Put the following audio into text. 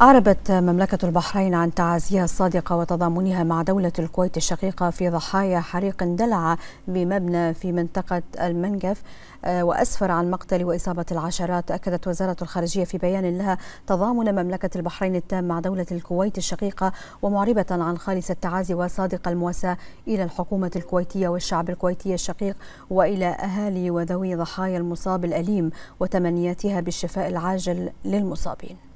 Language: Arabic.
أعربت مملكة البحرين عن تعازيها الصادقة وتضامنها مع دولة الكويت الشقيقة في ضحايا حريق اندلع بمبنى في منطقة المنقف آه، وأسفر عن مقتل وإصابة العشرات. أكدت وزارة الخارجية في بيان لها تضامن مملكة البحرين التام مع دولة الكويت الشقيقة ومعربة عن خالص التعازي وصادق المواساة إلى الحكومة الكويتية والشعب الكويتي الشقيق وإلى أهالي وذوي ضحايا المصاب الأليم وتمنياتها بالشفاء العاجل للمصابين.